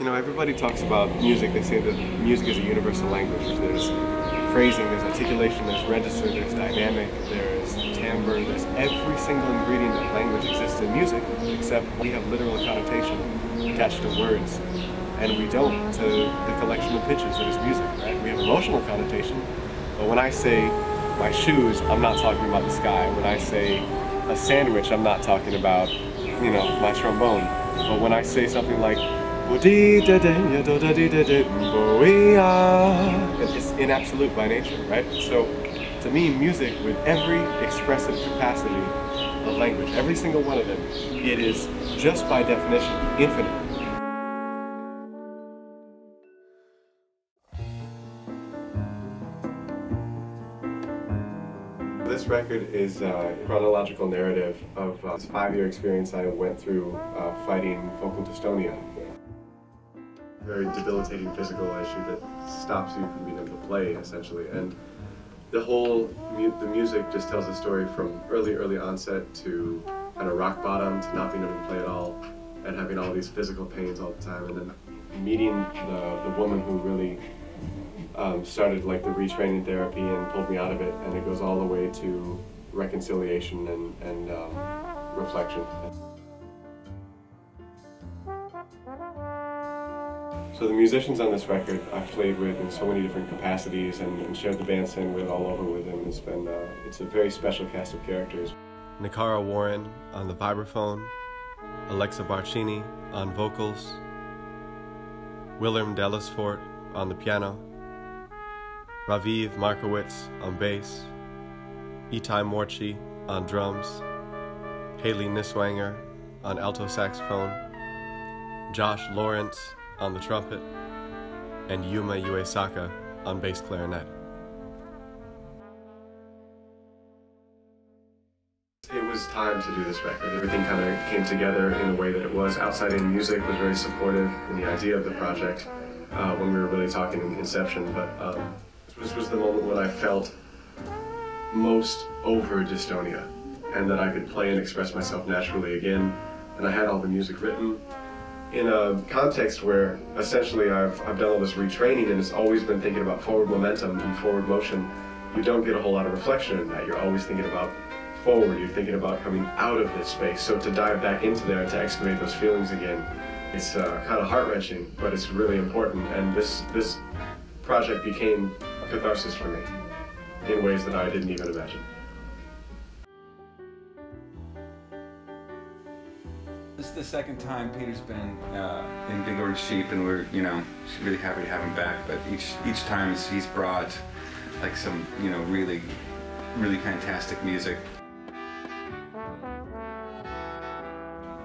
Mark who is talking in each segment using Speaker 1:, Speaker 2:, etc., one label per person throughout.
Speaker 1: You know, everybody talks about music. They say that music is a universal language. There's phrasing, there's articulation, there's register, there's dynamic, there's timbre, there's every single ingredient of language exists in music, except we have literal connotation attached to words. And we don't to the collection of pitches that is music, right? We have emotional connotation, but when I say my shoes, I'm not talking about the sky. When I say a sandwich, I'm not talking about, you know, my trombone. But when I say something like it's in absolute by nature, right? So to me, music with every expressive capacity of language, every single one of them, it is just by definition infinite. This record is a chronological narrative of uh, this five-year experience I went through uh, fighting focal dystonia very debilitating physical issue that stops you from being able to play, essentially. And the whole mu the music just tells a story from early, early onset to kind of rock bottom to not being able to play at all and having all these physical pains all the time, and then meeting the the woman who really um, started like the retraining therapy and pulled me out of it, and it goes all the way to reconciliation and and um, reflection. So the musicians on this record I've played with in so many different capacities and, and shared the bandstand with all over with them. It's been uh, it's a very special cast of characters. Nikara Warren on the vibraphone, Alexa Barchini on vocals, Willerm Delisfort on the piano, Raviv Markovitz on bass, Itay Morchi on drums, Hailey Niswanger on alto saxophone, Josh Lawrence on the trumpet, and Yuma Uesaka on bass clarinet. It was time to do this record. Everything kind of came together in a way that it was. Outside in Music was very supportive in the idea of the project uh, when we were really talking in inception, but um, this was the moment when I felt most over dystonia and that I could play and express myself naturally again. And I had all the music written, in a context where essentially I've, I've done all this retraining and it's always been thinking about forward momentum and forward motion, you don't get a whole lot of reflection in that. You're always thinking about forward, you're thinking about coming out of this space. So to dive back into there and to excavate those feelings again, it's uh, kind of heart-wrenching, but it's really important. And this, this project became a catharsis for me in ways that I didn't even imagine.
Speaker 2: Is the second time Peter's been uh, in Big Orange Sheep, and we're you know really happy to have him back. But each each time he's brought like some you know really really fantastic music.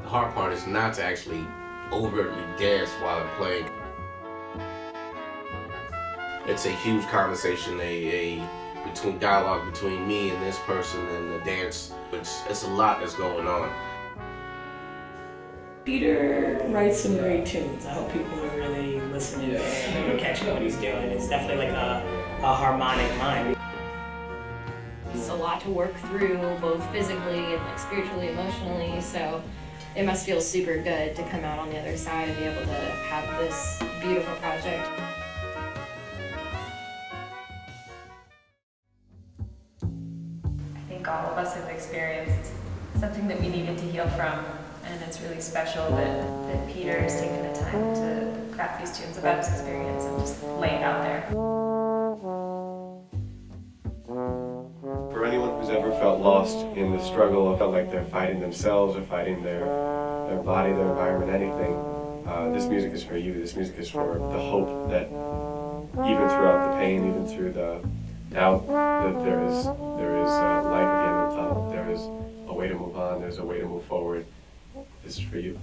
Speaker 3: The hard part is not to actually overtly dance while I'm playing. It's a huge conversation, a, a between dialogue between me and this person and the dance. It's, it's a lot that's going on.
Speaker 4: Peter writes some great tunes. I hope people are really listening to and catching what he's doing. It's definitely like a, a harmonic mind.
Speaker 5: It's a lot to work through, both physically and like spiritually, emotionally. So it must feel super good to come out on the other side and be able to have this beautiful project.
Speaker 6: I think all of us have experienced something that we needed to heal from and it's really special that, that Peter has taken the time to craft these tunes about his experience and just lay it out there.
Speaker 1: For anyone who's ever felt lost in the struggle, felt like they're fighting themselves or fighting their, their body, their environment, anything, uh, this music is for you. This music is for the hope that even throughout the pain, even through the doubt, that there is, there is uh, light at the end of the tunnel. There is a way to move on, there's a way to move forward. This is for you.